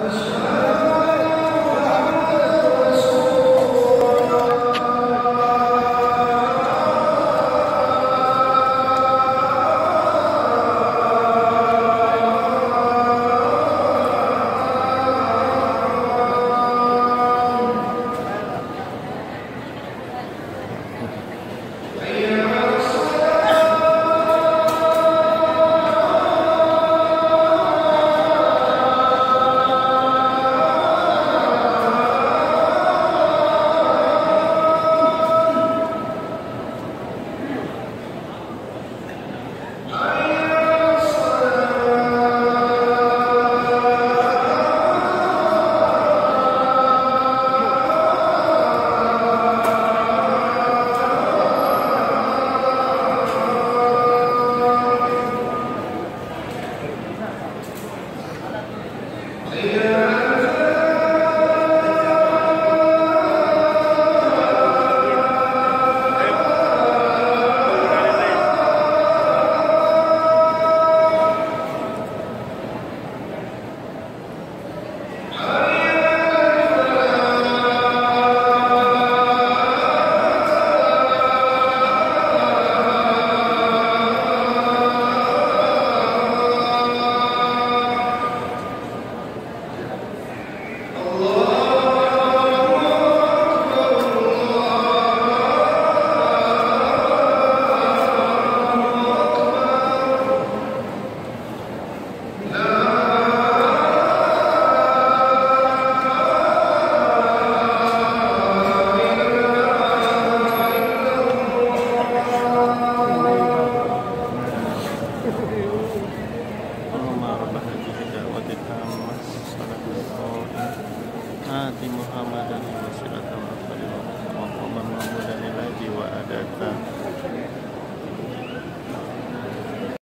اللهم